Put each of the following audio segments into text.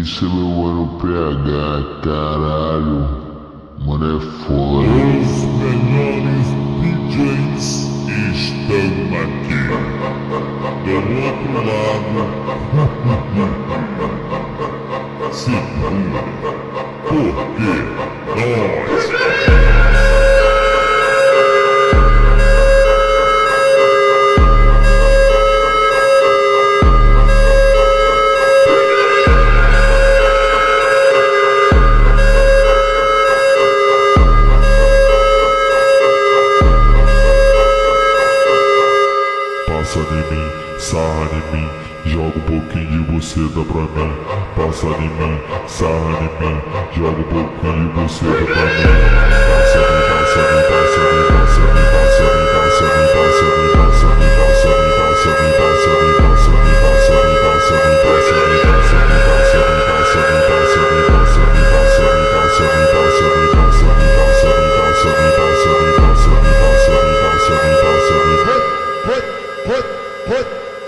Isso é meu mano PH, caralho. Mano é foda. Os melhores DJs estão aqui. Do outro lado. Segura. Porque nós. em mim, sarra em mim, joga um pouquinho de buceta pra mim, passa em mim, sarra em mim, joga um pouquinho de buceta pra mim, passa em mim, passa em mim, passa em mim, passa em mim.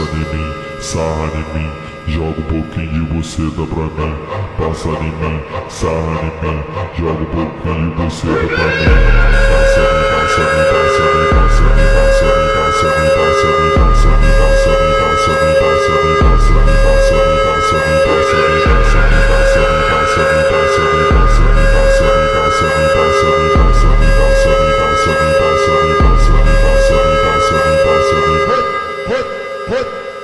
Passa de mim, sarra de mim Joga um pouquinho de buceta pra mim. Passa de mim, sarra de mim Joga um pouquinho de buceta pra mim. Passa de mim, passa de mim.